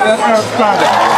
That's our product.